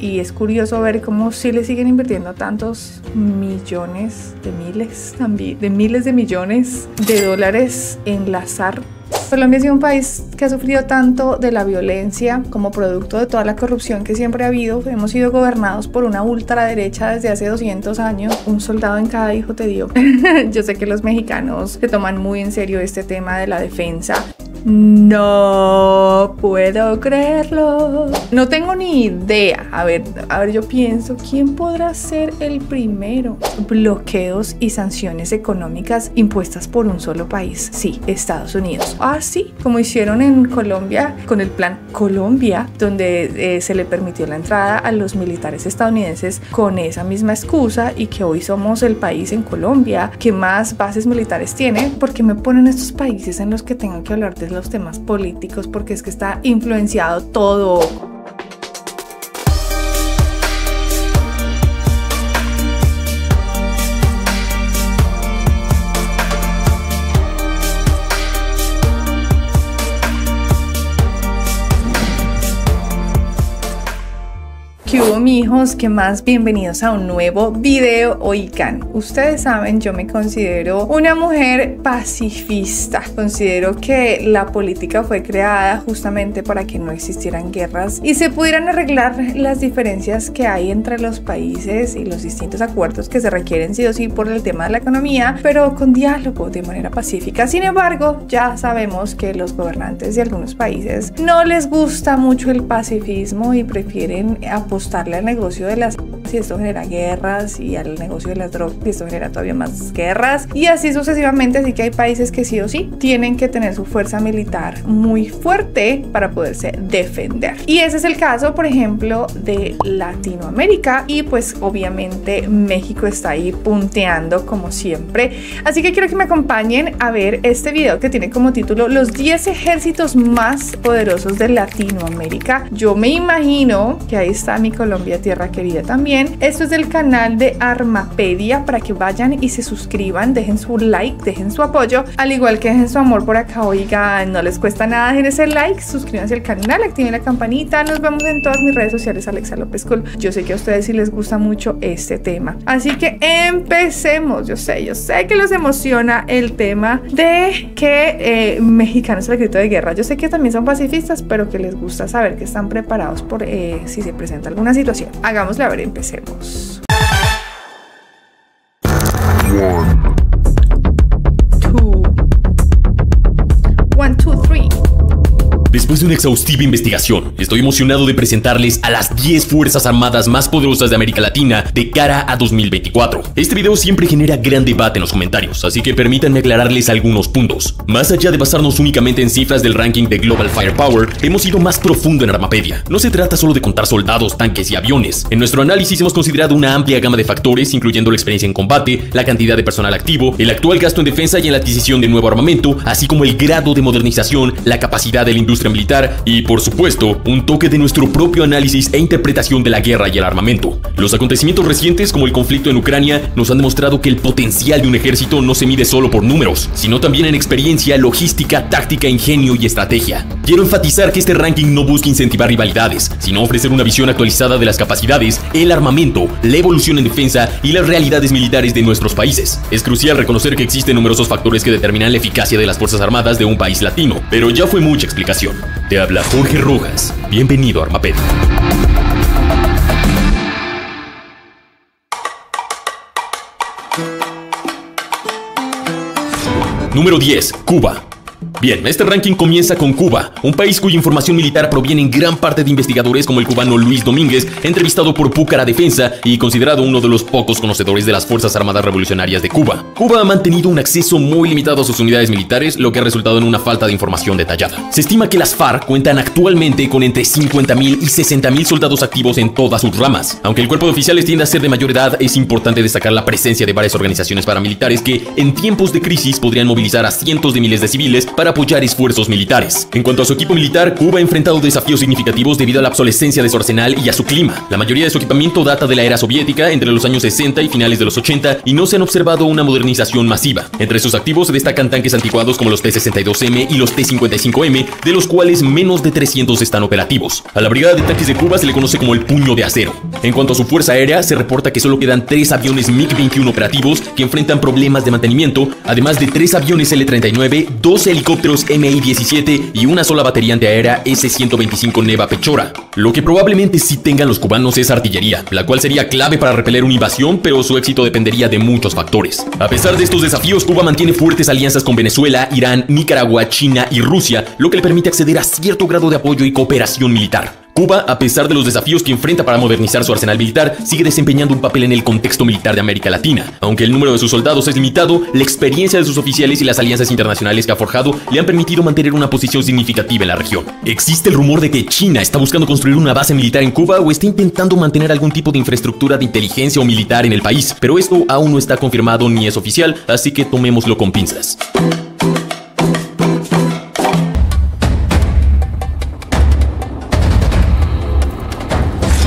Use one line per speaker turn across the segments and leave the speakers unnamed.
y es curioso ver cómo sí le siguen invirtiendo tantos millones de miles, de miles de millones de dólares en la SAR Colombia ha sido un país que ha sufrido tanto de la violencia como producto de toda la corrupción que siempre ha habido. Hemos sido gobernados por una ultraderecha desde hace 200 años. Un soldado en cada hijo te dio. Yo sé que los mexicanos se toman muy en serio este tema de la defensa no puedo creerlo. No tengo ni idea. A ver, a ver, yo pienso, ¿quién podrá ser el primero? Bloqueos y sanciones económicas impuestas por un solo país. Sí, Estados Unidos. Ah, como hicieron en Colombia con el plan Colombia, donde eh, se le permitió la entrada a los militares estadounidenses con esa misma excusa y que hoy somos el país en Colombia que más bases militares tiene. porque me ponen estos países en los que tengan que hablar de los temas políticos porque es que está influenciado todo ¿Qué hubo, hijos? ¿Qué más? Bienvenidos a un nuevo video. Oigan, ustedes saben, yo me considero una mujer pacifista. Considero que la política fue creada justamente para que no existieran guerras y se pudieran arreglar las diferencias que hay entre los países y los distintos acuerdos que se requieren sí o sí por el tema de la economía, pero con diálogo de manera pacífica. Sin embargo, ya sabemos que los gobernantes de algunos países no les gusta mucho el pacifismo y prefieren apoyar apostarle al negocio de las y esto genera guerras y al negocio de las drogas y esto genera todavía más guerras y así sucesivamente así que hay países que sí o sí tienen que tener su fuerza militar muy fuerte para poderse defender. Y ese es el caso por ejemplo de Latinoamérica y pues obviamente México está ahí punteando como siempre. Así que quiero que me acompañen a ver este video que tiene como título los 10 ejércitos más poderosos de Latinoamérica. Yo me imagino que ahí está mi Colombia Tierra Querida también. Esto es del canal de Armapedia para que vayan y se suscriban, dejen su like, dejen su apoyo, al igual que dejen su amor por acá. Oigan, no les cuesta nada, dejen ese like, suscríbanse al canal, activen la campanita. Nos vemos en todas mis redes sociales, Alexa López Cool. Yo sé que a ustedes sí les gusta mucho este tema. Así que empecemos. Yo sé, yo sé que los emociona el tema de que eh, mexicanos el grito de guerra. Yo sé que también son pacifistas, pero que les gusta saber que están preparados por eh, si se presenta alguna situación. Hagámosle a ver, empecemos.
Después de una exhaustiva investigación, estoy emocionado de presentarles a las 10 Fuerzas Armadas más poderosas de América Latina de cara a 2024. Este video siempre genera gran debate en los comentarios, así que permítanme aclararles algunos puntos. Más allá de basarnos únicamente en cifras del ranking de Global Firepower, hemos ido más profundo en Armapedia. No se trata solo de contar soldados, tanques y aviones. En nuestro análisis hemos considerado una amplia gama de factores, incluyendo la experiencia en combate, la cantidad de personal activo, el actual gasto en defensa y en la adquisición de nuevo armamento, así como el grado de modernización, la capacidad de la industria militar y, por supuesto, un toque de nuestro propio análisis e interpretación de la guerra y el armamento. Los acontecimientos recientes, como el conflicto en Ucrania, nos han demostrado que el potencial de un ejército no se mide solo por números, sino también en experiencia, logística, táctica, ingenio y estrategia. Quiero enfatizar que este ranking no busca incentivar rivalidades, sino ofrecer una visión actualizada de las capacidades, el armamento, la evolución en defensa y las realidades militares de nuestros países. Es crucial reconocer que existen numerosos factores que determinan la eficacia de las Fuerzas Armadas de un país latino, pero ya fue mucha explicación. Te habla Jorge Rojas. Bienvenido a Armapedia. Número 10. Cuba. Bien, este ranking comienza con Cuba, un país cuya información militar proviene en gran parte de investigadores como el cubano Luis Domínguez, entrevistado por Púcara Defensa y considerado uno de los pocos conocedores de las Fuerzas Armadas Revolucionarias de Cuba. Cuba ha mantenido un acceso muy limitado a sus unidades militares, lo que ha resultado en una falta de información detallada. Se estima que las FARC cuentan actualmente con entre 50.000 y 60.000 soldados activos en todas sus ramas. Aunque el cuerpo de oficiales tiende a ser de mayor edad, es importante destacar la presencia de varias organizaciones paramilitares que, en tiempos de crisis, podrían movilizar a cientos de miles de civiles para apoyar esfuerzos militares. En cuanto a su equipo militar, Cuba ha enfrentado desafíos significativos debido a la obsolescencia de su arsenal y a su clima. La mayoría de su equipamiento data de la era soviética entre los años 60 y finales de los 80 y no se han observado una modernización masiva. Entre sus activos se destacan tanques anticuados como los T-62M y los T-55M, de los cuales menos de 300 están operativos. A la brigada de tanques de Cuba se le conoce como el puño de acero. En cuanto a su fuerza aérea, se reporta que solo quedan tres aviones MiG-21 operativos que enfrentan problemas de mantenimiento, además de tres aviones L-39, dos helicópteros Mi-17 y una sola batería antiaérea S-125 Neva Pechora. Lo que probablemente sí tengan los cubanos es artillería, la cual sería clave para repeler una invasión, pero su éxito dependería de muchos factores. A pesar de estos desafíos, Cuba mantiene fuertes alianzas con Venezuela, Irán, Nicaragua, China y Rusia, lo que le permite acceder a cierto grado de apoyo y cooperación militar. Cuba, a pesar de los desafíos que enfrenta para modernizar su arsenal militar, sigue desempeñando un papel en el contexto militar de América Latina. Aunque el número de sus soldados es limitado, la experiencia de sus oficiales y las alianzas internacionales que ha forjado le han permitido mantener una posición significativa en la región. Existe el rumor de que China está buscando construir una base militar en Cuba o está intentando mantener algún tipo de infraestructura de inteligencia o militar en el país, pero esto aún no está confirmado ni es oficial, así que tomémoslo con pinzas.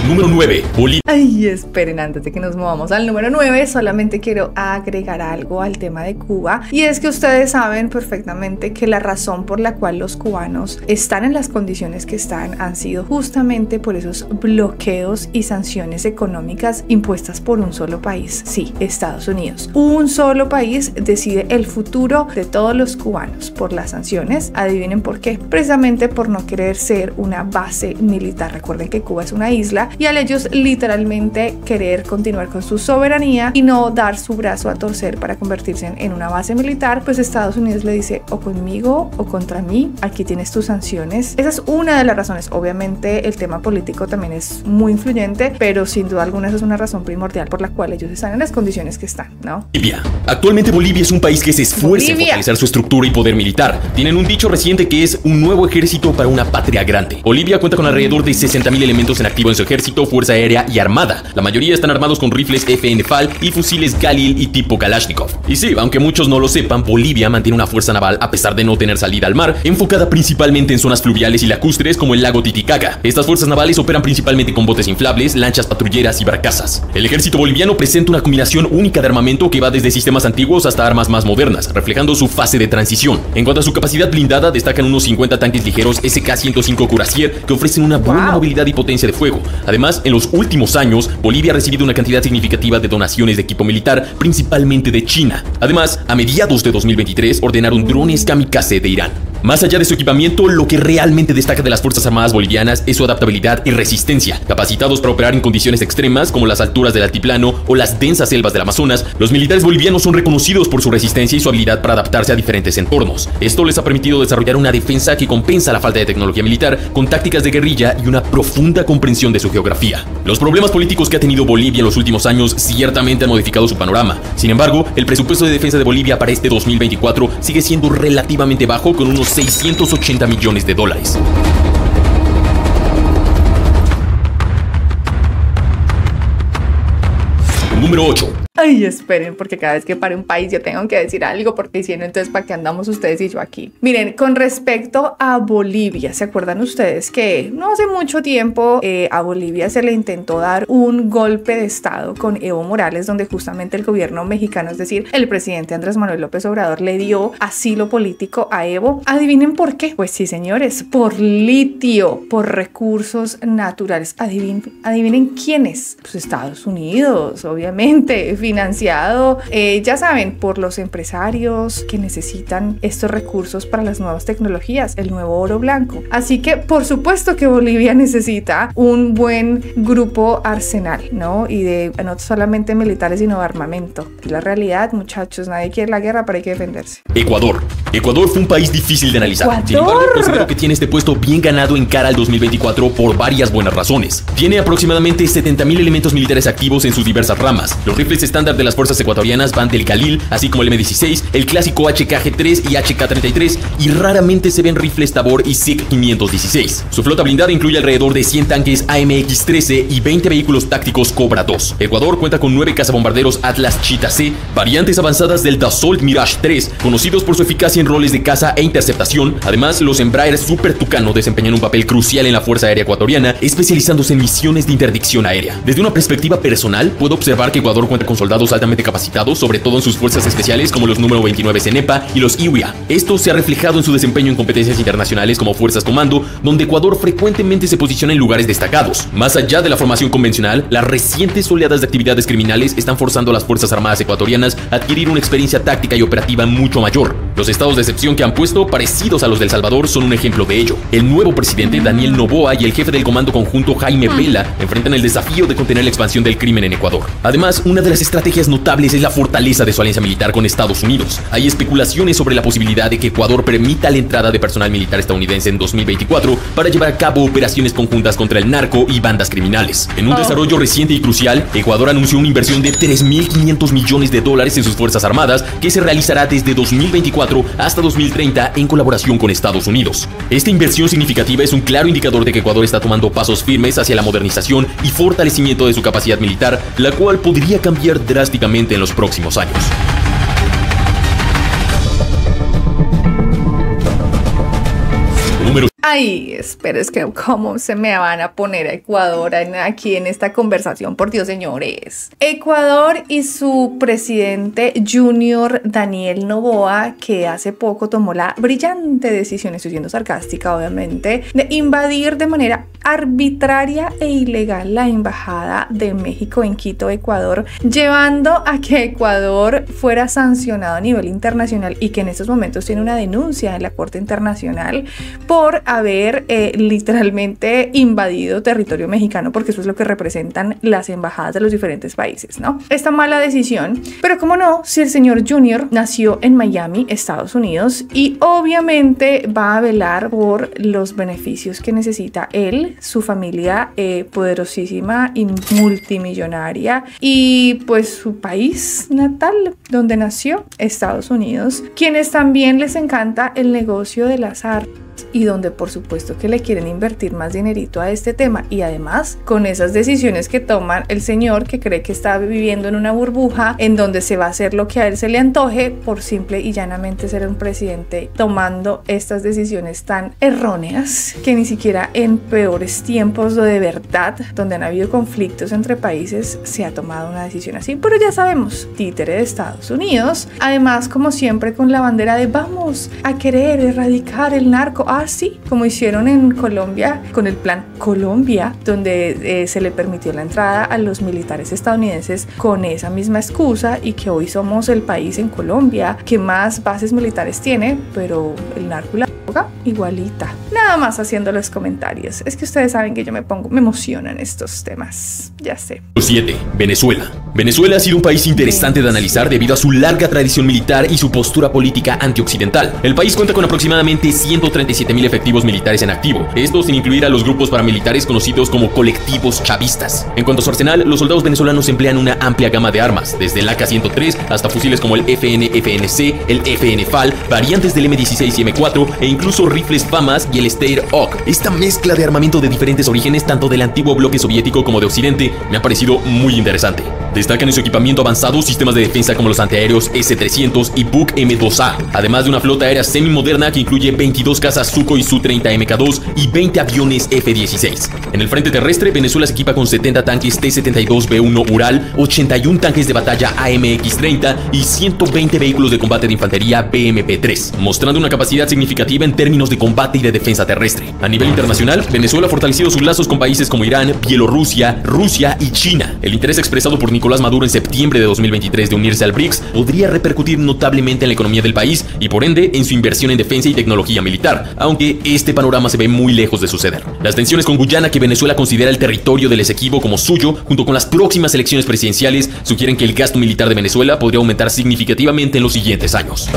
Número 9. Bolivia.
Ay, esperen, antes de que nos movamos al número 9, solamente quiero agregar algo al tema de Cuba. Y es que ustedes saben perfectamente que la razón por la cual los cubanos están en las condiciones que están han sido justamente por esos bloqueos y sanciones económicas impuestas por un solo país. Sí, Estados Unidos. Un solo país decide el futuro de todos los cubanos por las sanciones. Adivinen por qué. Precisamente por no querer ser una base militar. Recuerden que Cuba es una isla y al ellos literalmente querer continuar con su soberanía y no dar su brazo a torcer para convertirse en una base militar, pues Estados Unidos le dice o conmigo o contra mí, aquí tienes tus sanciones. Esa es una de las razones. Obviamente el tema político también es muy influyente, pero sin duda alguna esa es una razón primordial por la cual ellos están en las condiciones que están, ¿no?
Bolivia. Actualmente Bolivia es un país que se esfuerza en fortalecer su estructura y poder militar. Tienen un dicho reciente que es un nuevo ejército para una patria grande. Bolivia cuenta con alrededor de 60.000 elementos en activo en su ejército Fuerza Aérea y Armada. La mayoría están armados con rifles FN FAL y fusiles Galil y tipo Kalashnikov. Y sí, aunque muchos no lo sepan, Bolivia mantiene una fuerza naval a pesar de no tener salida al mar, enfocada principalmente en zonas fluviales y lacustres como el lago Titicaca. Estas fuerzas navales operan principalmente con botes inflables, lanchas patrulleras y barcazas. El ejército boliviano presenta una combinación única de armamento que va desde sistemas antiguos hasta armas más modernas, reflejando su fase de transición. En cuanto a su capacidad blindada, destacan unos 50 tanques ligeros SK-105 Cuirassier que ofrecen una buena movilidad y potencia de fuego. Además, en los últimos años, Bolivia ha recibido una cantidad significativa de donaciones de equipo militar, principalmente de China. Además, a mediados de 2023 ordenaron drones kamikaze de Irán. Más allá de su equipamiento, lo que realmente destaca de las Fuerzas Armadas bolivianas es su adaptabilidad y resistencia. Capacitados para operar en condiciones extremas como las alturas del altiplano o las densas selvas del Amazonas, los militares bolivianos son reconocidos por su resistencia y su habilidad para adaptarse a diferentes entornos. Esto les ha permitido desarrollar una defensa que compensa la falta de tecnología militar con tácticas de guerrilla y una profunda comprensión de su geografía. Los problemas políticos que ha tenido Bolivia en los últimos años ciertamente han modificado su panorama. Sin embargo, el presupuesto de defensa de Bolivia para este 2024 sigue siendo relativamente bajo con unos 680 millones de dólares. Número 8.
Ay, esperen, porque cada vez que pare un país yo tengo que decir algo, porque si no, entonces, ¿para qué andamos ustedes y yo aquí? Miren, con respecto a Bolivia, ¿se acuerdan ustedes que no hace mucho tiempo eh, a Bolivia se le intentó dar un golpe de Estado con Evo Morales, donde justamente el gobierno mexicano, es decir, el presidente Andrés Manuel López Obrador, le dio asilo político a Evo? Adivinen por qué. Pues sí, señores, por litio, por recursos naturales. Adivinen, adivinen quiénes. Pues Estados Unidos, obviamente financiado, eh, ya saben, por los empresarios que necesitan estos recursos para las nuevas tecnologías, el nuevo oro blanco. Así que, por supuesto que Bolivia necesita un buen grupo arsenal, ¿no? Y de no solamente militares, sino armamento. Y la realidad, muchachos, nadie quiere la guerra, pero hay que defenderse.
Ecuador. Ecuador fue un país difícil de analizar.
¿Ecuador?
Sin embargo, considero que tiene este puesto bien ganado en cara al 2024 por varias buenas razones. Tiene aproximadamente 70.000 elementos militares activos en sus diversas ramas. Los rifles están estándar de las fuerzas ecuatorianas van del Khalil, así como el M16, el clásico HKG-3 y HK-33, y raramente se ven rifles Tabor y SIG 516. Su flota blindada incluye alrededor de 100 tanques AMX-13 y 20 vehículos tácticos Cobra 2. Ecuador cuenta con 9 cazabombarderos Atlas Cheetah C, variantes avanzadas del Dassault Mirage 3, conocidos por su eficacia en roles de caza e interceptación. Además, los Embraer Super Tucano desempeñan un papel crucial en la Fuerza Aérea Ecuatoriana, especializándose en misiones de interdicción aérea. Desde una perspectiva personal, puedo observar que Ecuador cuenta con soldados altamente capacitados, sobre todo en sus fuerzas especiales como los número 29 CENEPA y los IWIA. Esto se ha reflejado en su desempeño en competencias internacionales como Fuerzas Comando, donde Ecuador frecuentemente se posiciona en lugares destacados. Más allá de la formación convencional, las recientes oleadas de actividades criminales están forzando a las Fuerzas Armadas ecuatorianas a adquirir una experiencia táctica y operativa mucho mayor. Los estados de excepción que han puesto, parecidos a los del Salvador, son un ejemplo de ello. El nuevo presidente Daniel Novoa y el jefe del Comando Conjunto Jaime Vela enfrentan el desafío de contener la expansión del crimen en Ecuador. Además, una de las estrategias notables es la fortaleza de su alianza militar con Estados Unidos. Hay especulaciones sobre la posibilidad de que Ecuador permita la entrada de personal militar estadounidense en 2024 para llevar a cabo operaciones conjuntas contra el narco y bandas criminales. En un desarrollo reciente y crucial, Ecuador anunció una inversión de 3.500 millones de dólares en sus Fuerzas Armadas que se realizará desde 2024 hasta 2030 en colaboración con Estados Unidos. Esta inversión significativa es un claro indicador de que Ecuador está tomando pasos firmes hacia la modernización y fortalecimiento de su capacidad militar, la cual podría cambiar drásticamente en los próximos años.
Ay, espero es que cómo se me van a poner a Ecuador aquí en esta conversación, por Dios, señores. Ecuador y su presidente junior Daniel Novoa, que hace poco tomó la brillante decisión, estoy siendo sarcástica obviamente, de invadir de manera arbitraria e ilegal la embajada de México en Quito, Ecuador, llevando a que Ecuador fuera sancionado a nivel internacional y que en estos momentos tiene una denuncia en la Corte Internacional por haber eh, literalmente invadido territorio mexicano, porque eso es lo que representan las embajadas de los diferentes países, ¿no? Esta mala decisión, pero como no, si el señor Junior nació en Miami, Estados Unidos, y obviamente va a velar por los beneficios que necesita él, su familia eh, poderosísima y multimillonaria, y pues su país natal, donde nació, Estados Unidos, quienes también les encanta el negocio de las artes y donde por supuesto que le quieren invertir más dinerito a este tema y además con esas decisiones que toman el señor que cree que está viviendo en una burbuja en donde se va a hacer lo que a él se le antoje por simple y llanamente ser un presidente tomando estas decisiones tan erróneas que ni siquiera en peores tiempos de verdad donde han habido conflictos entre países se ha tomado una decisión así. Pero ya sabemos títere de Estados Unidos además como siempre con la bandera de vamos a querer erradicar el narco así como hicieron en Colombia con el plan Colombia, donde eh, se le permitió la entrada a los militares estadounidenses con esa misma excusa y que hoy somos el país en Colombia que más bases militares tiene, pero el narco igualita. Nada más haciendo los comentarios. Es que ustedes saben que yo me pongo, me emocionan estos temas. Ya sé.
7. Venezuela. Venezuela ha sido un país interesante de analizar debido a su larga tradición militar y su postura política antioccidental. El país cuenta con aproximadamente 137 mil efectivos militares en activo, esto sin incluir a los grupos paramilitares conocidos como colectivos chavistas. En cuanto a su arsenal, los soldados venezolanos emplean una amplia gama de armas, desde el AK-103 hasta fusiles como el FN-FNC, el FN-FAL, variantes del M16 y M4 e incluso rifles FAMAS y el Steyr Oak. Esta mezcla de armamento de diferentes orígenes, tanto del antiguo bloque soviético como de Occidente, me ha parecido muy interesante. Destacan en su equipamiento avanzado sistemas de defensa como los antiaéreos S-300 y Buk M2A, además de una flota aérea semi-moderna que incluye 22 cazas Sukhoi Su-30 MK2 y 20 aviones F-16. En el frente terrestre, Venezuela se equipa con 70 tanques T-72B1 Ural, 81 tanques de batalla AMX-30 y 120 vehículos de combate de infantería BMP-3, mostrando una capacidad significativa en términos de combate y de defensa terrestre. A nivel internacional, Venezuela ha fortalecido sus lazos con países como Irán, Bielorrusia, Rusia y China. El interés expresado por Nicolás Maduro en septiembre de 2023 de unirse al BRICS podría repercutir notablemente en la economía del país y por ende en su inversión en defensa y tecnología militar, aunque este panorama se ve muy lejos de suceder. Las tensiones con Guyana que Venezuela considera el territorio del Esequibo como suyo, junto con las próximas elecciones presidenciales, sugieren que el gasto militar de Venezuela podría aumentar significativamente en los siguientes años.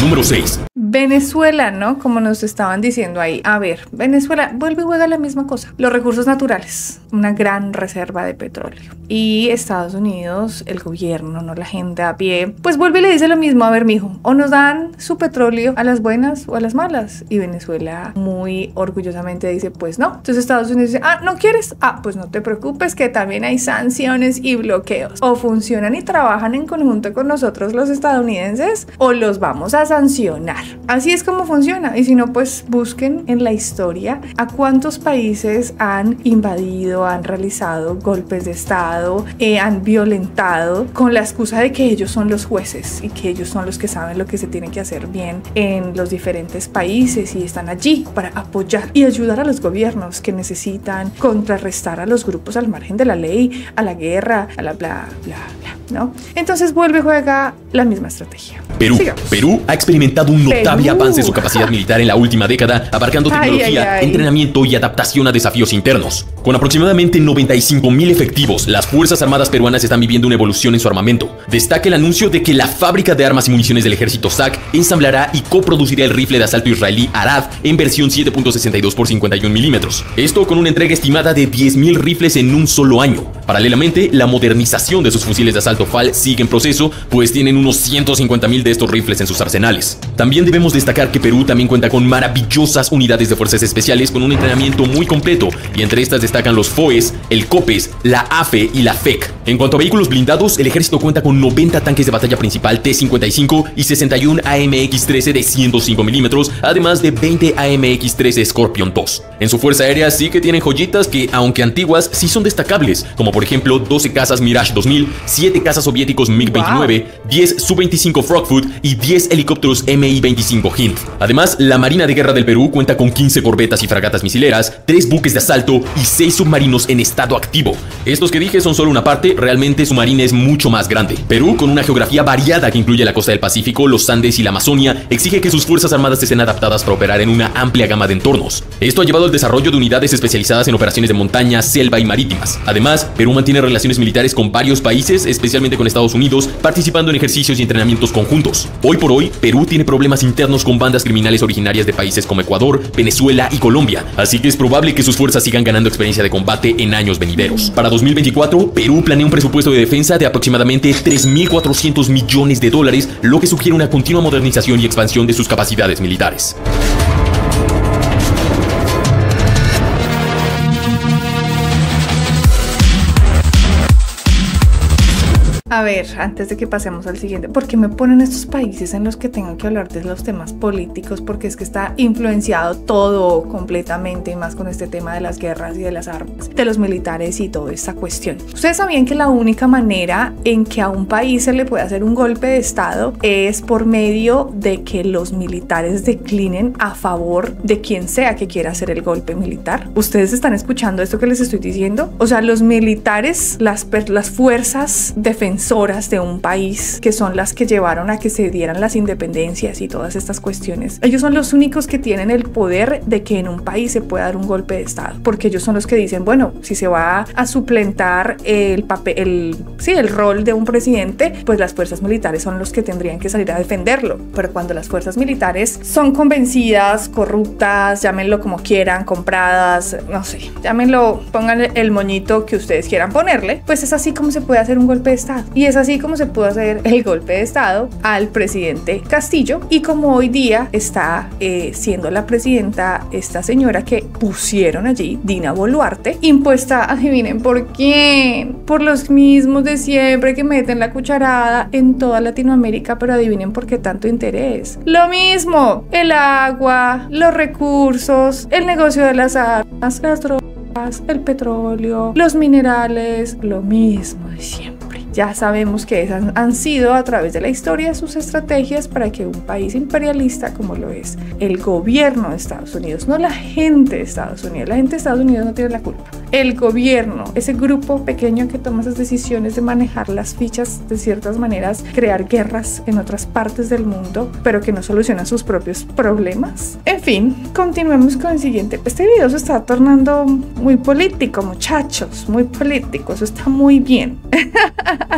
Número 6.
Venezuela, ¿no? Como nos estaban diciendo ahí. A ver, Venezuela vuelve y juega la misma cosa. Los recursos naturales, una gran reserva de petróleo. Y Estados Unidos, el gobierno, no la gente a pie, pues vuelve y le dice lo mismo. A ver, mijo, o nos dan su petróleo a las buenas o a las malas. Y Venezuela muy orgullosamente dice, pues no. Entonces Estados Unidos dice, ah, ¿no quieres? Ah, pues no te preocupes que también hay sanciones y bloqueos. O funcionan y trabajan en conjunto con nosotros los estadounidenses o los vamos a sancionar. Así es como funciona. Y si no, pues busquen en la historia a cuántos países han invadido, han realizado golpes de Estado, eh, han violentado con la excusa de que ellos son los jueces y que ellos son los que saben lo que se tiene que hacer bien en los diferentes países y están allí para apoyar y ayudar a los gobiernos que necesitan contrarrestar a los grupos al margen de la ley, a la guerra, a la bla, bla, bla. ¿no? Entonces vuelve y juega la misma estrategia.
Perú. Perú ha experimentado un notable avance en su capacidad militar en la última década, abarcando tecnología, entrenamiento y adaptación a desafíos internos. Con aproximadamente 95 mil efectivos, las Fuerzas Armadas peruanas están viviendo una evolución en su armamento. Destaca el anuncio de que la fábrica de armas y municiones del ejército SAC ensamblará y coproducirá el rifle de asalto israelí Arad en versión 7.62 por 51 milímetros. Esto con una entrega estimada de 10.000 rifles en un solo año. Paralelamente, la modernización de sus fusiles de asalto FAL sigue en proceso, pues tienen unos 150.000 de estos rifles en sus arsenales. También debemos destacar que Perú también cuenta con maravillosas unidades de fuerzas especiales con un entrenamiento muy completo, y entre estas destacan los FOES, el COPES, la AFE y la FEC. En cuanto a vehículos blindados, el ejército cuenta con 90 tanques de batalla principal T-55 y 61 AMX-13 de 105 milímetros, además de 20 AMX-13 Scorpion 2. En su fuerza aérea sí que tienen joyitas que, aunque antiguas, sí son destacables, como por ejemplo 12 casas Mirage 2000, 7 casas soviéticos MiG-29, 10 Su-25 Frogfoot y 10 helicópteros Mi-25 Hint. Además, la Marina de Guerra del Perú cuenta con 15 corbetas y fragatas misileras, 3 buques de asalto y 6 submarinos en estado activo. Estos que dije son solo una parte, realmente su marina es mucho más grande. Perú, con una geografía variada que incluye la costa del Pacífico, los Andes y la Amazonia, exige que sus fuerzas armadas estén adaptadas para operar en una amplia gama de entornos. Esto ha llevado al desarrollo de unidades especializadas en operaciones de montaña, selva y marítimas. Además, Perú mantiene relaciones militares con varios países, especialmente con Estados Unidos, participando en ejercicios y entrenamientos conjuntos. Hoy por hoy, Perú tiene problemas internos con bandas criminales originarias de países como Ecuador, Venezuela y Colombia, así que es probable que sus fuerzas sigan ganando experiencia de combate en años venideros. Para 2024, Perú planea un presupuesto de defensa de aproximadamente 3.400 millones de dólares, lo que sugiere una continua modernización y expansión de sus capacidades militares.
A ver, antes de que pasemos al siguiente, ¿por qué me ponen estos países en los que tengo que hablar de los temas políticos? Porque es que está influenciado todo completamente, y más con este tema de las guerras y de las armas, de los militares y toda esta cuestión. Ustedes sabían que la única manera en que a un país se le puede hacer un golpe de Estado es por medio de que los militares declinen a favor de quien sea que quiera hacer el golpe militar. ¿Ustedes están escuchando esto que les estoy diciendo? O sea, los militares, las, las fuerzas defensivas, horas de un país que son las que llevaron a que se dieran las independencias y todas estas cuestiones. Ellos son los únicos que tienen el poder de que en un país se pueda dar un golpe de Estado, porque ellos son los que dicen, bueno, si se va a suplentar el papel, el, sí, el rol de un presidente, pues las fuerzas militares son los que tendrían que salir a defenderlo. Pero cuando las fuerzas militares son convencidas, corruptas, llámenlo como quieran, compradas, no sé, llámenlo, pongan el moñito que ustedes quieran ponerle, pues es así como se puede hacer un golpe de Estado. Y es así como se pudo hacer el golpe de Estado al presidente Castillo y como hoy día está eh, siendo la presidenta esta señora que pusieron allí, Dina Boluarte, impuesta, adivinen por quién, por los mismos de siempre que meten la cucharada en toda Latinoamérica, pero adivinen por qué tanto interés. Lo mismo, el agua, los recursos, el negocio de las armas, las drogas, el petróleo, los minerales, lo mismo de siempre. Ya sabemos que esas han sido a través de la historia sus estrategias para que un país imperialista como lo es el gobierno de Estados Unidos, no la gente de Estados Unidos, la gente de Estados Unidos no tiene la culpa. El gobierno, ese grupo pequeño que toma esas decisiones de manejar las fichas de ciertas maneras, crear guerras en otras partes del mundo, pero que no solucionan sus propios problemas. En fin, continuemos con el siguiente. Este video se está tornando muy político, muchachos, muy político, eso está muy bien.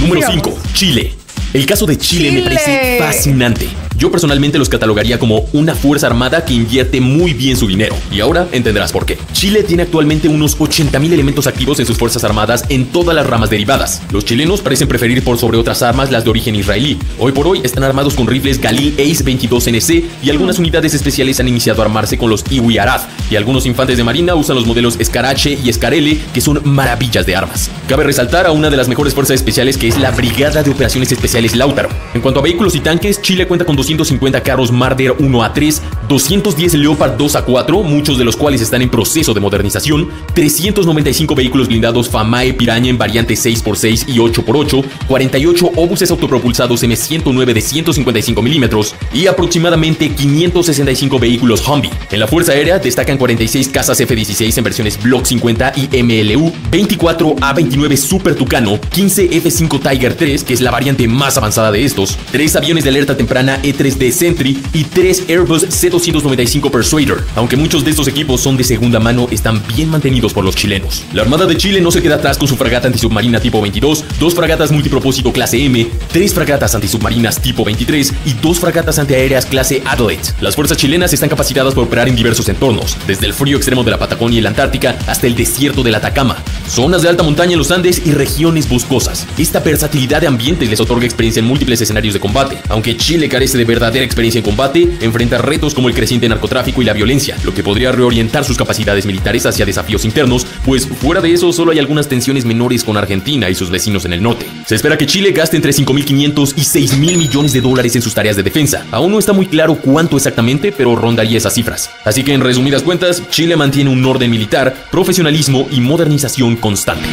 Número 5. Chile. El caso de Chile, me parece fascinante. Yo personalmente los catalogaría como una fuerza armada que invierte muy bien su dinero. Y ahora entenderás por qué. Chile tiene actualmente unos 80.000 elementos activos en sus fuerzas armadas en todas las ramas derivadas. Los chilenos parecen preferir por sobre otras armas las de origen israelí. Hoy por hoy están armados con rifles Galil Ace 22NC y algunas unidades especiales han iniciado a armarse con los Iwi Arad. Y algunos infantes de marina usan los modelos Escarache y Escarele, que son maravillas de armas. Cabe resaltar a una de las mejores fuerzas especiales que es la Brigada de Operaciones Especiales Lautaro. En cuanto a vehículos y tanques, Chile cuenta con 250 carros Marder 1 a 3, 210 Leopard 2 a 4, muchos de los cuales están en proceso de modernización, 395 vehículos blindados Famae Piraña en variante 6x6 y 8x8, 48 obuses autopropulsados M109 de 155 milímetros y aproximadamente 565 vehículos Humvee. En la Fuerza Aérea destacan 46 cazas F-16 en versiones Block 50 y MLU, 24 A-29 Super Tucano, 15 F-5 Tiger 3, que es la variante más avanzada de estos, 3 aviones de alerta temprana E-3D Sentry y 3 Airbus C-295 Persuader. Aunque muchos de estos equipos son de segunda mano, están bien mantenidos por los chilenos. La Armada de Chile no se queda atrás con su fragata antisubmarina tipo 22, dos fragatas multipropósito clase M, tres fragatas antisubmarinas tipo 23 y dos fragatas antiaéreas clase Adelaide. Las fuerzas chilenas están capacitadas para operar en diversos entornos, desde el frío extremo de la Patagonia y la Antártica hasta el desierto del Atacama, zonas de alta montaña en los Andes y regiones boscosas. Esta versatilidad de ambientes les otorga experiencia en múltiples escenarios de combate. Aunque Chile carece de verdadera experiencia en combate, enfrenta retos como el creciente narcotráfico y la violencia, lo que podría reorientar sus capacidades militares hacia desafíos internos, pues fuera de eso solo hay algunas tensiones menores con Argentina y sus vecinos en el norte. Se espera que Chile gaste entre 5.500 y 6.000 millones de dólares en sus tareas de defensa. Aún no está muy claro cuánto exactamente, pero rondaría esas cifras. Así que en resumidas cuentas, Chile mantiene un orden militar, profesionalismo y modernización constante.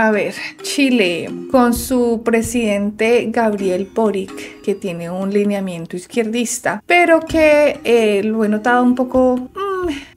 A ver, Chile, con su presidente Gabriel Boric, que tiene un lineamiento izquierdista, pero que eh, lo he notado un poco mmm,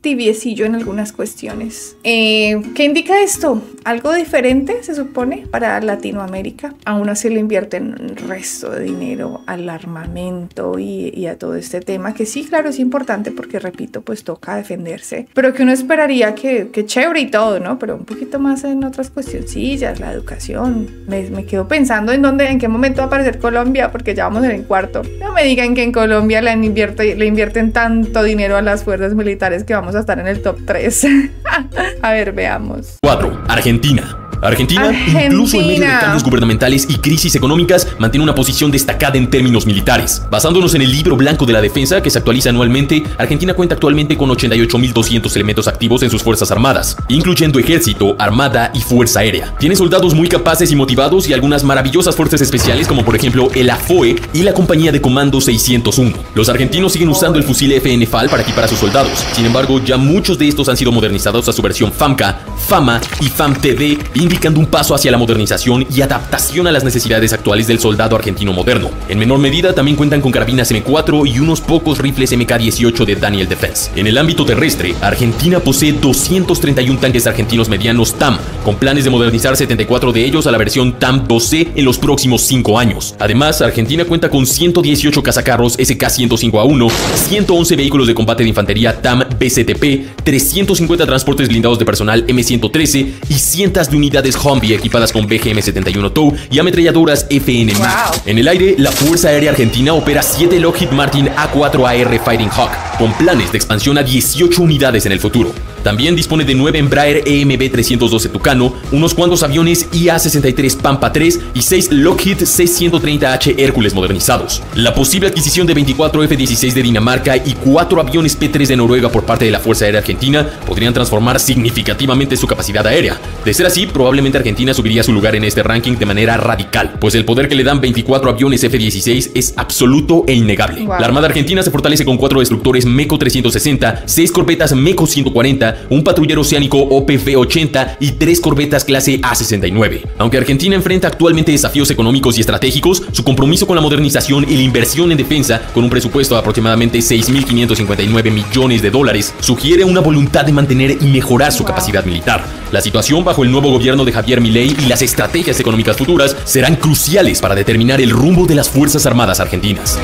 tibiecillo en algunas cuestiones. Eh, ¿Qué indica esto? Algo diferente, se supone, para Latinoamérica. Aún así le invierten resto de dinero al armamento y, y a todo este tema, que sí, claro, es importante porque, repito, pues toca defenderse, pero que uno esperaría que, que chévere y todo, ¿no? Pero un poquito más en otras cuestioncillas, la educación. Me, me quedo pensando en dónde, en qué momento va a aparecer Colombia, porque ya vamos en el cuarto. No me digan que en Colombia le, le invierten tanto dinero a las fuerzas militares que vamos a estar en el top 3. a ver, veamos.
4. Argentina. Argentina,
Argentina.
incluso en medio de cambios gubernamentales y crisis económicas, mantiene una posición destacada en términos militares. Basándonos en el libro blanco de la defensa, que se actualiza anualmente, Argentina cuenta actualmente con 88.200 elementos activos en sus fuerzas armadas, incluyendo ejército, armada y fuerza aérea. Tiene soldados muy capaces y motivados y algunas maravillosas fuerzas especiales como por ejemplo el AFOE y la compañía de comando 601. Los argentinos siguen usando el fusil FN FAL para equipar a sus soldados. Sin embargo, ya muchos de estos han sido modernizados a su versión FAMCA, FAMA y FAMTD, indicando un paso hacia la modernización y adaptación a las necesidades actuales del soldado argentino moderno. En menor medida también cuentan con carabinas M4 y unos pocos rifles MK-18 de Daniel Defense. En el ámbito terrestre, Argentina posee 231 tanques argentinos medianos TAM, con planes de modernizar 74 de ellos a la versión TAM 2C en los próximos 5 años. Además, Argentina cuenta con 118 cazacarros SK-105A1, 111 vehículos de combate de infantería TAM BCTP, 350 transportes blindados de personal M113 y cientos de unidades Humvee equipadas con BGM-71 TOW y ametralladoras FN.
Wow.
En el aire, la Fuerza Aérea Argentina opera 7 Lockheed Martin A4AR Fighting Hawk, con planes de expansión a 18 unidades en el futuro. También dispone de 9 Embraer E EMB 312 Tucano, unos cuantos aviones IA-63 Pampa 3 y 6 Lockheed C-130H Hércules modernizados. La posible adquisición de 24 F-16 de Dinamarca y 4 aviones P-3 de Noruega por parte de la Fuerza Aérea Argentina podrían transformar significativamente su capacidad aérea. De ser así, probablemente Argentina subiría su lugar en este ranking de manera radical, pues el poder que le dan 24 aviones F-16 es absoluto e innegable.
Wow.
La Armada Argentina se fortalece con 4 destructores MECO 360, 6 corbetas MECO 140, un patrullero oceánico OPV-80 y 3 corbetas clase A-69. Aunque Argentina enfrenta actualmente desafíos económicos y estratégicos, su compromiso con la modernización y la inversión en defensa, con un presupuesto de aproximadamente 6.559 millones de dólares, sugiere una voluntad de mantener y mejorar su capacidad militar. La situación bajo el nuevo gobierno de Javier Milei y las estrategias económicas futuras serán cruciales para determinar el rumbo de las Fuerzas Armadas argentinas.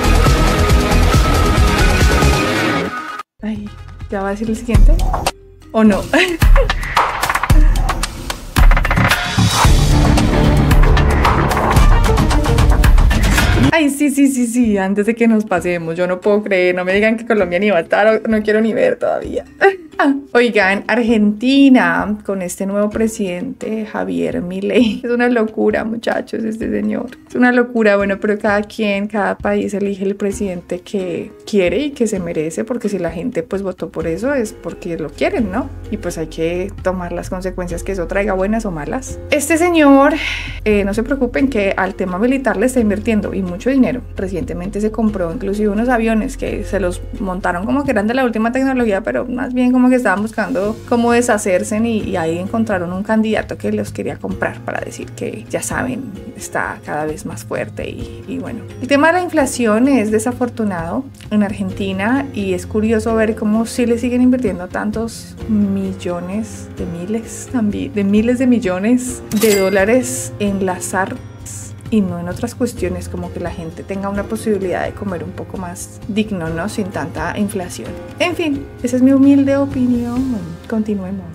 Ay, ¿Ya va a decir el siguiente? ¿O no? Ay, sí, sí, sí, sí, antes de que nos pasemos, yo no puedo creer, no me digan que Colombia ni va a estar, no quiero ni ver todavía. Oigan, Argentina con este nuevo presidente Javier Milei. Es una locura, muchachos, este señor. Es una locura, bueno, pero cada quien, cada país elige el presidente que quiere y que se merece, porque si la gente pues votó por eso es porque lo quieren, ¿no? Y pues hay que tomar las consecuencias que eso traiga, buenas o malas. Este señor, eh, no se preocupen que al tema militar le está invirtiendo y mucho dinero. Recientemente se compró inclusive unos aviones que se los montaron como que eran de la última tecnología, pero más bien como que estaban buscando cómo deshacerse y, ahí encontraron un candidato que los quería comprar para decir que ya saben, está cada vez más fuerte y, y bueno. El tema de la inflación es desafortunado en Argentina y es curioso ver cómo sí le siguen invirtiendo tantos millones de miles también, de miles de millones de dólares en las artes y no en otras cuestiones como que la gente tenga una posibilidad de comer un poco más digno, ¿no? Sin tanta inflación. En fin, esa es mi humilde opinión. Continuemos.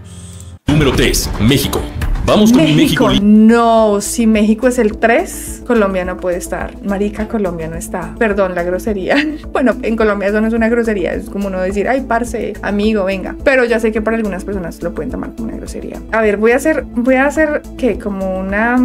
Número 3. México. Vamos con México. México.
No, si México es el 3, Colombia no puede estar. Marica, Colombia no está. Perdón, la grosería. Bueno, en Colombia eso no es una grosería, es como uno decir, ay, parce, amigo, venga. Pero ya sé que para algunas personas lo pueden tomar como una grosería. A ver, voy a hacer, voy a hacer, ¿qué? Como una,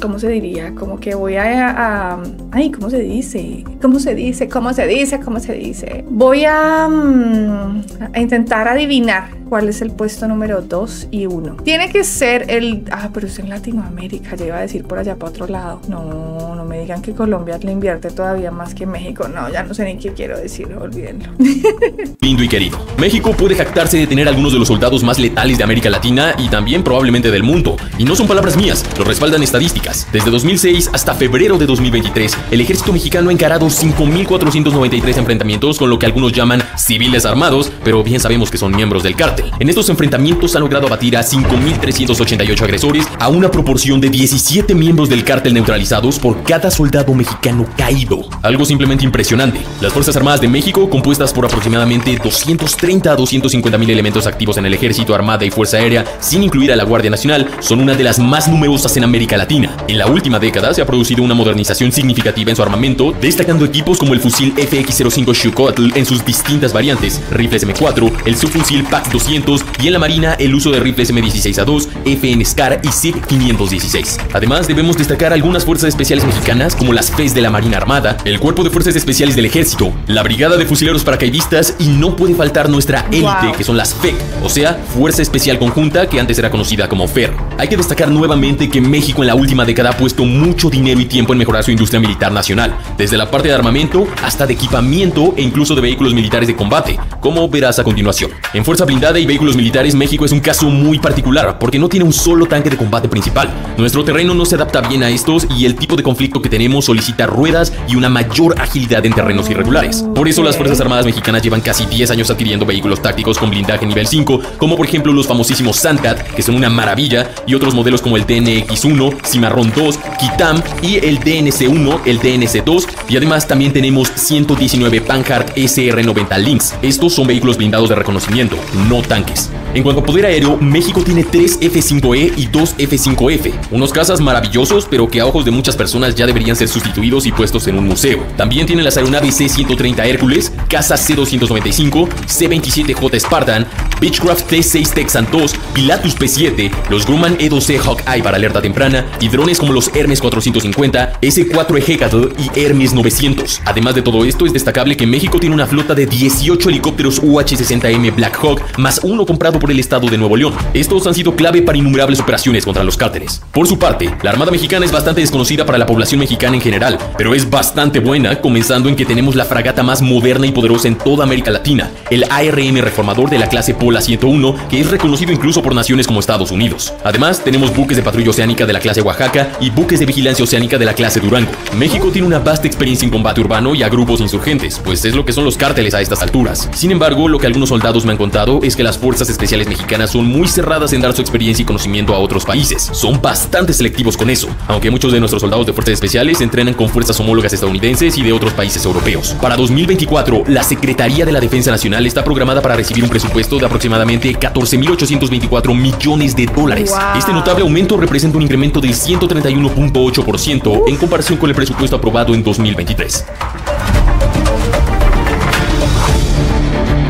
¿cómo se diría? Como que voy a, ay, ¿cómo se dice? ¿Cómo se dice? ¿Cómo se dice? ¿Cómo se dice? Voy a, mm, intentar adivinar cuál es el puesto número 2 y 1. Tiene que ser el... Ah, pero es en Latinoamérica, ya iba a decir por allá para otro lado. No, no me digan que Colombia le invierte todavía más que México. No, ya no sé ni qué quiero decir, olvídenlo.
Lindo y querido. México puede jactarse de tener algunos de los soldados más letales de América Latina y también probablemente del mundo. Y no son palabras mías, lo respaldan estadísticas. Desde 2006 hasta febrero de 2023, el ejército mexicano ha encarado 5.493 enfrentamientos con lo que algunos llaman civiles armados, pero bien sabemos que son miembros del cártel. En estos enfrentamientos han logrado abatir a 5.388 agresores a una proporción de 17 miembros del cártel neutralizados por cada soldado mexicano caído. Algo simplemente impresionante. Las Fuerzas Armadas de México, compuestas por aproximadamente 230 a 250 mil elementos activos en el Ejército, Armada y Fuerza Aérea, sin incluir a la Guardia Nacional, son una de las más numerosas en América Latina. En la última década se ha producido una modernización significativa en su armamento, destacando equipos como el fusil FX-05 Schukoatl en sus distintas variantes, rifles M4, el subfusil PAC-200 y en la Marina el uso de rifles M16A2, FN SCAR y SIG 516. Además, debemos destacar algunas fuerzas especiales mexicanas como las FES de la Marina Armada, el Cuerpo de Fuerzas Especiales del Ejército, la Brigada de Fusileros Paracaidistas y no puede faltar nuestra élite, que son las FEC, o sea, Fuerza Especial Conjunta, que antes era conocida como FER. Hay que destacar nuevamente que México en la última década ha puesto mucho dinero y tiempo en mejorar su industria militar nacional, desde la parte de armamento hasta de equipamiento e incluso de vehículos militares de combate, como verás a continuación. En Fuerza Blindada y vehículos militares, México es un caso muy particular porque no tiene un solo tanque de combate principal. Nuestro terreno no se adapta bien a estos y el tipo de conflicto que tenemos solicita ruedas y una mayor agilidad en terrenos irregulares. Por eso las Fuerzas Armadas mexicanas llevan casi 10 años adquiriendo vehículos tácticos con blindaje nivel 5, como por ejemplo los famosísimos Sandcat, que son una maravilla, y otros modelos como el DNX-1, Cimarrón 2, Kitam y el DNC-1, el DNC-2, y además también tenemos 119 Panhard SR-90 Lynx. Estos son vehículos blindados de reconocimiento, no tanques. En cuanto a poder aéreo, México tiene 3 F-5E y 2 F-5F, unos cazas maravillosos pero que a ojos de muchas personas ya deberían ser sustituidos y puestos en un museo. También tienen las aeronaves C-130 Hércules, Casa C-295, C-27J Spartan, Beechcraft T-6 Texan 2, Pilatus P-7, los Grumman E-2C Hawkeye para alerta temprana y drones como los Hermes 450, S-4 Hecatl y Hermes 900. Además de todo esto, es destacable que México tiene una flota de 18 helicópteros UH-60M Black Hawk más uno comprado por el Estado de Nuevo León. Estos han sido clave para innumerables operaciones contra los cárteles. Por su parte, la Armada Mexicana es bastante desconocida para la población mexicana en general, pero es bastante buena, comenzando en que tenemos la fragata más moderna y poderosa en toda América Latina, el ARM reformador de la clase Pola 101, que es reconocido incluso por naciones como Estados Unidos. Además, tenemos buques de patrulla oceánica de la clase Oaxaca y buques de vigilancia oceánica de la clase Durango. México tiene una vasta experiencia en combate urbano y a grupos insurgentes, pues es lo que son los cárteles a estas alturas. Sin embargo, lo que algunos soldados me han contado es que las fuerzas especiales mexicanas son muy cerradas en dar su experiencia y conocimiento a otros países. Son bastante selectivos con eso, aunque muchos de nuestros soldados de fuerzas especiales entrenan con fuerzas homólogas estadounidenses y de otros países europeos. Para 2024, la Secretaría de la Defensa Nacional está programada para recibir un presupuesto de aproximadamente 14.824 millones de dólares. Este notable aumento representa un incremento del 131.8% en comparación con el presupuesto aprobado en 2023.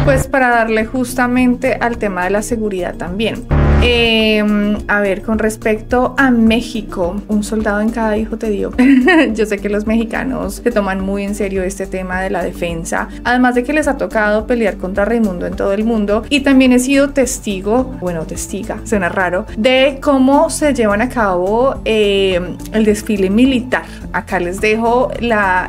Pues para darle justamente al tema de la seguridad también. Em, a ver, con respecto a México, un soldado en cada hijo te dio. Yo sé que los mexicanos se toman muy en serio este tema de la defensa, además de que les ha tocado pelear contra Raimundo en todo el mundo y también he sido testigo, bueno, testiga, suena raro, de cómo se llevan a cabo em, el desfile militar. Acá les dejo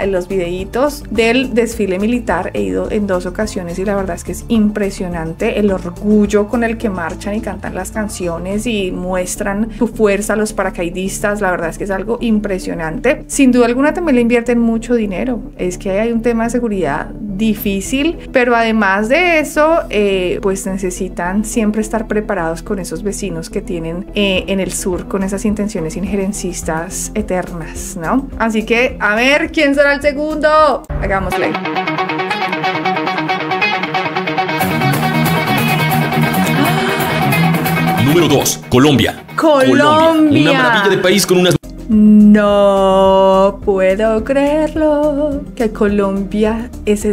los videitos del desfile militar. He ido en dos ocasiones y la verdad es que es impresionante el orgullo con el que marchan y cantan las canciones y muestran su fuerza los paracaidistas. La verdad es que es algo impresionante. Sin duda alguna también le invierten mucho dinero. Es que hay un tema de seguridad difícil, pero además de eso, eh, pues necesitan siempre estar preparados con esos vecinos que tienen eh, en el sur, con esas intenciones injerencistas eternas, ¿no? Así que, a ver, ¿quién será el segundo? Hagámosle.
Número 2. Colombia.
Colombia.
Una maravilla de país con unas
no puedo creerlo. Que Colombia es,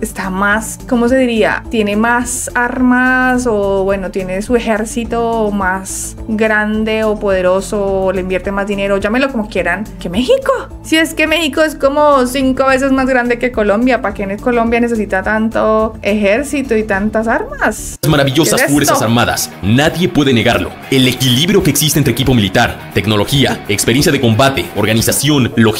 está más, ¿cómo se diría? Tiene más armas o bueno, tiene su ejército más grande o poderoso o le invierte más dinero, llámelo como quieran, que México. Si es que México es como cinco veces más grande que Colombia, ¿para qué Colombia necesita tanto ejército y tantas armas?
Maravillosas Fuerzas Armadas. Nadie puede negarlo. El equilibrio que existe entre equipo militar, tecnología, experiencia de combate, organización, logística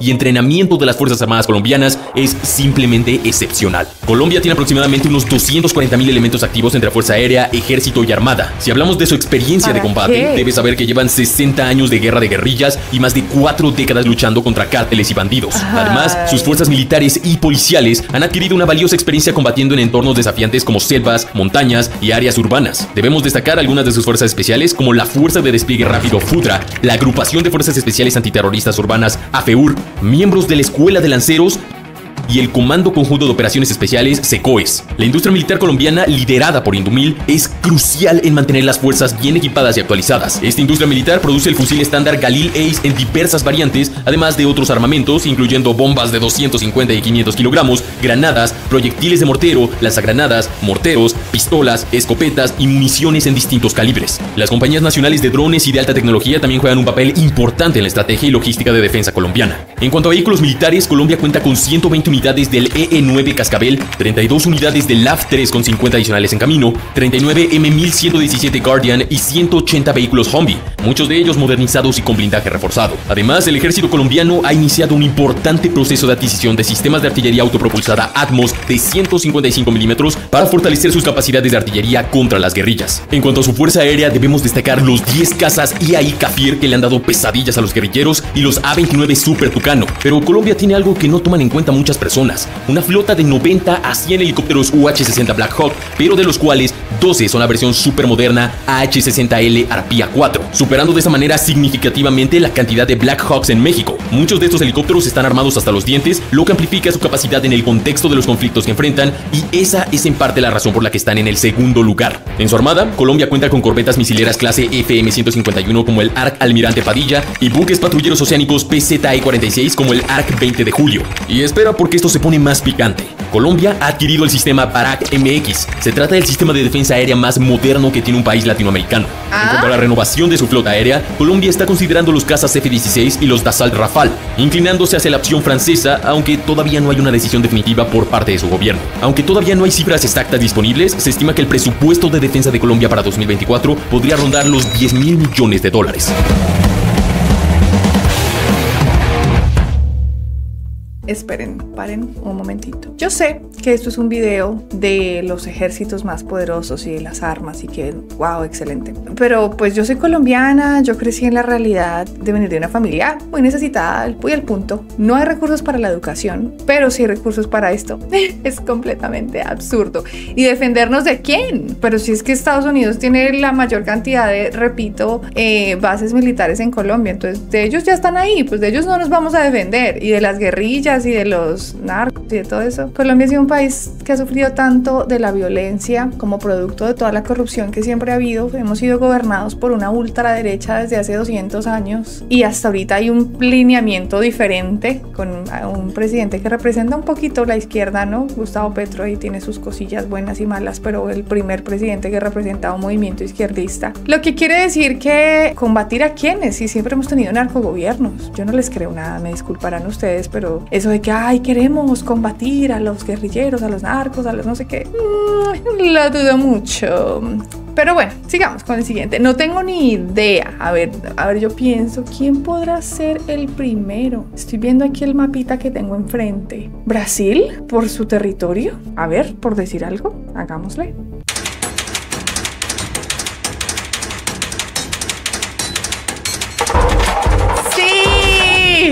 y entrenamiento de las Fuerzas Armadas colombianas es simplemente excepcional. Colombia tiene aproximadamente unos 240 mil elementos activos entre Fuerza Aérea, Ejército y Armada. Si hablamos de su experiencia de combate, debes saber que llevan 60 años de guerra de guerrillas y más de 4 décadas luchando contra cárteles y bandidos. Además, sus fuerzas militares y policiales han adquirido una valiosa experiencia combatiendo en entornos desafiantes como selvas, montañas y áreas urbanas. Debemos destacar algunas de sus fuerzas especiales como la Fuerza de Despliegue Rápido FUDRA, la Agrupación de Fuerzas Especiales Antiterroristas Urbanas AFEUR, miembros de la Escuela de Lanceros y el Comando Conjunto de Operaciones Especiales SECOES. La industria militar colombiana, liderada por Indumil, es crucial en mantener las fuerzas bien equipadas y actualizadas. Esta industria militar produce el fusil estándar Galil Ace en diversas variantes, además de otros armamentos, incluyendo bombas de 250 y 500 kilogramos, granadas, proyectiles de mortero, lanzagranadas, morteros, pistolas, escopetas y municiones en distintos calibres. Las compañías nacionales de drones y de alta tecnología también juegan un papel importante en la estrategia y logística de defensa colombiana. En cuanto a vehículos militares, Colombia cuenta con 120 unidades del EE-9 Cascabel, 32 unidades del LAF-3 con 50 adicionales en camino, 39 M1117 Guardian y 180 vehículos Humvee, muchos de ellos modernizados y con blindaje reforzado. Además, el ejército colombiano ha iniciado un importante proceso de adquisición de sistemas de artillería autopropulsada Atmos de 155 milímetros para fortalecer sus capacidades de artillería contra las guerrillas. En cuanto a su fuerza aérea, debemos destacar los 10 cazas IAI Kafir que le han dado pesadillas a los guerrilleros y los A-29 Super Tucano. Pero Colombia tiene algo que no toman en cuenta muchas personas, una flota de 90 a 100 helicópteros UH-60 Black Hawk, pero de los cuales 12 son la versión super moderna AH-60L Arpía 4, superando de esa manera significativamente la cantidad de Black Hawks en México. Muchos de estos helicópteros están armados hasta los dientes, lo que amplifica su capacidad en el contexto de los conflictos que enfrentan y esa es en parte la razón por la que están en el segundo lugar. En su armada, Colombia cuenta con corbetas misileras clase FM-151 como el ARC Almirante Padilla y buques patrulleros oceánicos PZE-46 como el ARC 20 de Julio. Y espera porque esto se pone más picante. Colombia ha adquirido el sistema Barak MX. Se trata del sistema de defensa aérea más moderno que tiene un país latinoamericano. En cuanto a la renovación de su flota aérea, Colombia está considerando los cazas F-16 y los Dassault Rafale, inclinándose hacia la opción francesa, aunque todavía no hay una decisión definitiva por parte de su gobierno. Aunque todavía no hay cifras exactas disponibles, se estima que el presupuesto de defensa de Colombia para 2024 podría rondar los 10 mil millones de dólares.
Esperen, paren un momentito. Yo sé que esto es un video de los ejércitos más poderosos y de las armas y que, wow, excelente. Pero pues yo soy colombiana, yo crecí en la realidad de venir de una familia muy necesitada, voy al punto. No hay recursos para la educación, pero sí hay recursos para esto. es completamente absurdo. ¿Y defendernos de quién? Pero si es que Estados Unidos tiene la mayor cantidad de, repito, eh, bases militares en Colombia, entonces de ellos ya están ahí, pues de ellos no nos vamos a defender. Y de las guerrillas y de los narcos y de todo eso. Colombia ha sido un país que ha sufrido tanto de la violencia como producto de toda la corrupción que siempre ha habido. Hemos sido gobernados por una ultraderecha desde hace 200 años y hasta ahorita hay un lineamiento diferente con un presidente que representa un poquito la izquierda, ¿no? Gustavo Petro y tiene sus cosillas buenas y malas, pero el primer presidente que representa un movimiento izquierdista. Lo que quiere decir que combatir a quienes, y siempre hemos tenido narcogobiernos. Yo no les creo nada, me disculparán ustedes, pero de que, ay, queremos combatir a los guerrilleros, a los narcos, a los no sé qué, mm, lo dudo mucho. Pero bueno, sigamos con el siguiente. No tengo ni idea. A ver, a ver, yo pienso, ¿quién podrá ser el primero? Estoy viendo aquí el mapita que tengo enfrente. ¿Brasil? ¿Por su territorio? A ver, por decir algo, hagámosle.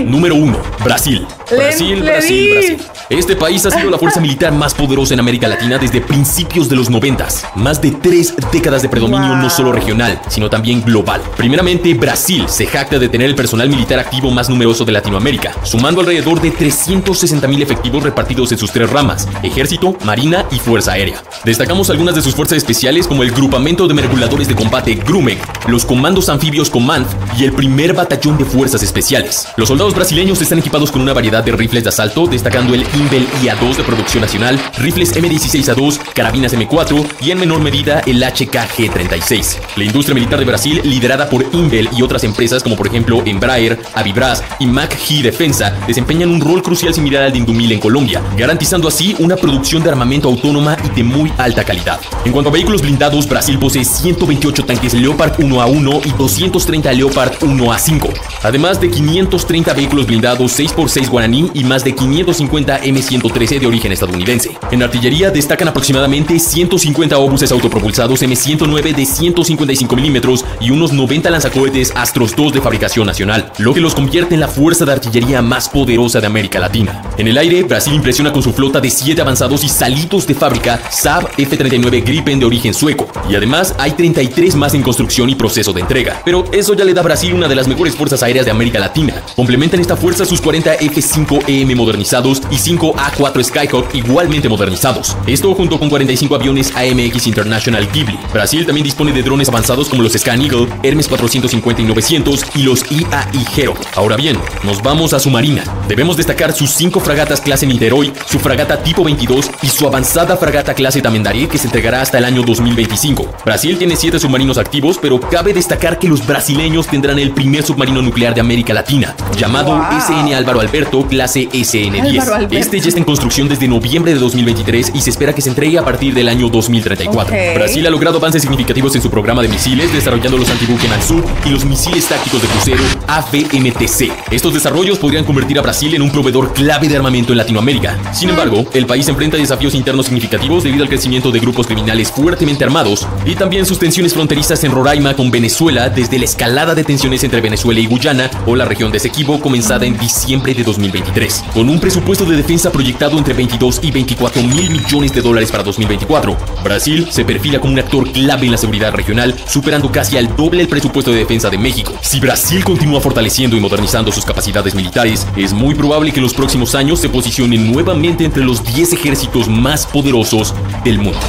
Número 1. Brasil. Brasil, Brasil, Brasil. Este país ha sido la fuerza militar más poderosa en América Latina desde principios de los 90. Más de tres décadas de predominio no solo regional, sino también global. Primeramente, Brasil se jacta de tener el personal militar activo más numeroso de Latinoamérica, sumando alrededor de 360 mil efectivos repartidos en sus tres ramas, ejército, marina y fuerza aérea. Destacamos algunas de sus fuerzas especiales como el Grupamento de Merguladores de Combate GRUMEC, los comandos anfibios Command y el primer batallón de fuerzas especiales. Los soldados brasileños están equipados con una variedad de rifles de asalto, destacando el Imbel IA2 de producción nacional, rifles M16A2, carabinas M4 y en menor medida el HKG36. La industria militar de Brasil, liderada por Imbel y otras empresas como por ejemplo Embraer, Avibras y MacG Defensa, desempeñan un rol crucial similar al de Indumil en Colombia, garantizando así una producción de armamento autónoma y de muy alta calidad. En cuanto a vehículos blindados, Brasil posee 128 tanques Leopard 1A1 y 230 Leopard 1A5, además de 530 vehículos blindados 6x6 Guaraní y más de 550 M113 de origen estadounidense. En artillería destacan aproximadamente 150 obuses autopropulsados M109 de 155 milímetros y unos 90 lanzacohetes Astros 2 de fabricación nacional, lo que los convierte en la fuerza de artillería más poderosa de América Latina. En el aire, Brasil impresiona con su flota de 7 avanzados y salitos de fábrica Saab F-39 Gripen de origen sueco, y además hay 33 más en construcción y proceso de entrega. Pero eso ya le da a Brasil una de las mejores fuerzas aéreas de América Latina. Complementan esta fuerza sus 40 F-5EM modernizados y 5 A4 Skyhawk igualmente modernizados. Esto junto con 45 aviones AMX International Ghibli. Brasil también dispone de drones avanzados como los Scan Eagle, Hermes 450 y 900 y los IAI Hero. Ahora bien, nos vamos a su marina. Debemos destacar sus 5 fragatas clase Niterói, su fragata tipo 22 y su avanzada fragata clase Tamandaré que se entregará hasta el año 2025. Brasil tiene 7 submarinos activos, pero cabe destacar que los brasileños tendrán el primer submarino nuclear de América Latina, llamado SN Álvaro Alberto clase SN10. Este ya está en construcción desde noviembre de 2023 y se espera que se entregue a partir del año 2034. Brasil ha logrado avances significativos en su programa de misiles, desarrollando los antibuque Mansur y los misiles tácticos de crucero AVMTC. Estos desarrollos podrían convertir a Brasil en un proveedor clave de armamento en Latinoamérica. Sin embargo, el país enfrenta desafíos internos significativos debido al crecimiento de grupos criminales fuertemente armados y también sus tensiones fronterizas en Roraima con Venezuela desde la escalada de tensiones entre Venezuela y Guyana o la región de Esequibo comenzada en diciembre de 2023. Con un presupuesto de defensa proyectado entre 22 y 24 mil millones de dólares para 2024, Brasil se perfila como un actor clave en la seguridad regional, superando casi al doble el presupuesto de defensa de México. Si Brasil continúa fortaleciendo y modernizando sus capacidades militares, es muy probable que en los próximos años se posicione nuevamente entre los 10 ejércitos más poderosos del mundo.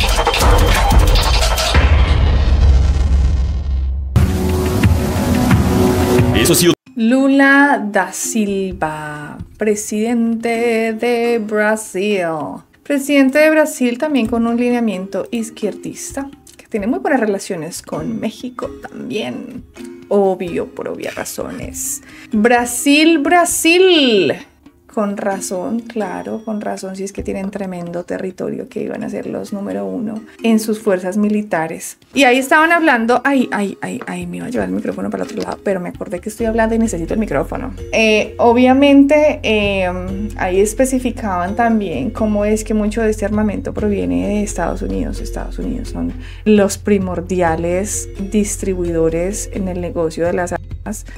Eso ha sido
Lula da Silva, presidente de Brasil. Presidente de Brasil también con un lineamiento izquierdista, que tiene muy buenas relaciones con México también. Obvio, por obvias razones. Brasil, Brasil con razón, claro, con razón, si es que tienen tremendo territorio que iban a ser los número uno en sus fuerzas militares. Y ahí estaban hablando, ay, ay, ay, ay, me iba a llevar el micrófono para el otro lado, pero me acordé que estoy hablando y necesito el micrófono. Eh, obviamente, eh, ahí especificaban también cómo es que mucho de este armamento proviene de Estados Unidos. Estados Unidos son los primordiales distribuidores en el negocio de las armas,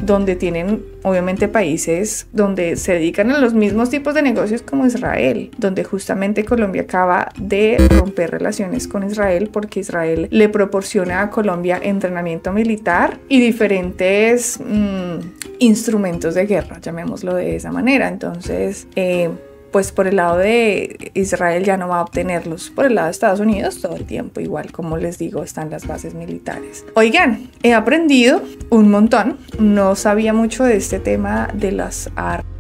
donde tienen obviamente países donde se dedican a los mismos tipos de negocios como Israel, donde justamente Colombia acaba de romper relaciones con Israel porque Israel le proporciona a Colombia entrenamiento militar y diferentes mmm, instrumentos de guerra, llamémoslo de esa manera. Entonces, eh, pues por el lado de Israel ya no va a obtenerlos. Por el lado de Estados Unidos todo el tiempo, igual como les digo, están las bases militares. Oigan, he aprendido un montón. No sabía mucho de este tema de las armas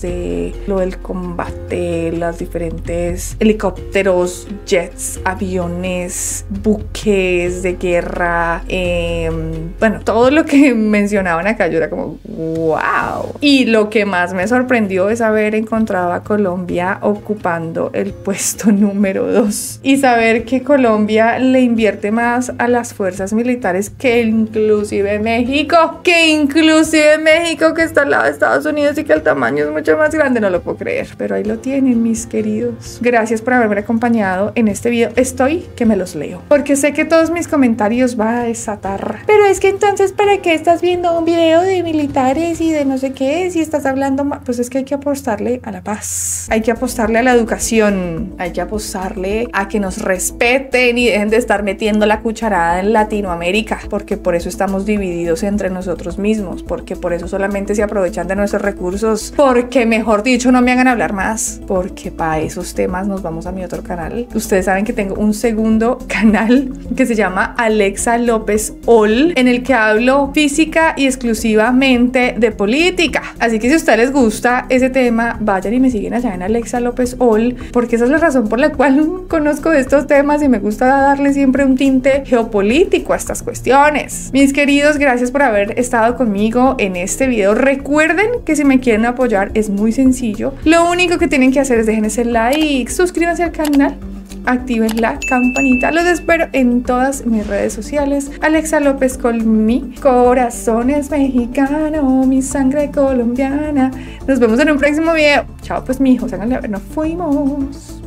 de lo del combate, los diferentes helicópteros, jets, aviones, buques de guerra, eh, bueno, todo lo que mencionaban acá yo era como, wow. Y lo que más me sorprendió es haber encontrado a Colombia ocupando el puesto número 2 y saber que Colombia le invierte más a las fuerzas militares que inclusive México, que inclusive México que está al lado de Estados Unidos y que el tamaño es mucho más grande, no lo puedo creer. Pero ahí lo tienen, mis queridos. Gracias por haberme acompañado en este video. Estoy que me los leo. Porque sé que todos mis comentarios va a desatar. Pero es que entonces, ¿para qué estás viendo un video de militares y de no sé qué? Si estás hablando pues es que hay que apostarle a la paz. Hay que apostarle a la educación. Hay que apostarle a que nos respeten y dejen de estar metiendo la cucharada en Latinoamérica. Porque por eso estamos divididos entre nosotros mismos. Porque por eso solamente se aprovechan de nuestros recursos porque mejor dicho no me hagan hablar más, porque para esos temas nos vamos a mi otro canal. Ustedes saben que tengo un segundo canal que se llama Alexa López All, en el que hablo física y exclusivamente de política. Así que si a ustedes les gusta ese tema, vayan y me siguen allá en Alexa López All, porque esa es la razón por la cual conozco estos temas y me gusta darle siempre un tinte geopolítico a estas cuestiones. Mis queridos, gracias por haber estado conmigo en este video. Recuerden que si me quieren es muy sencillo. Lo único que tienen que hacer es dejen ese like, suscríbanse al canal activen la campanita. Los espero en todas mis redes sociales. Alexa López con mi corazón es mexicano, mi sangre colombiana. Nos vemos en un próximo video. Chao, pues mi hijos, háganle a ver, nos fuimos.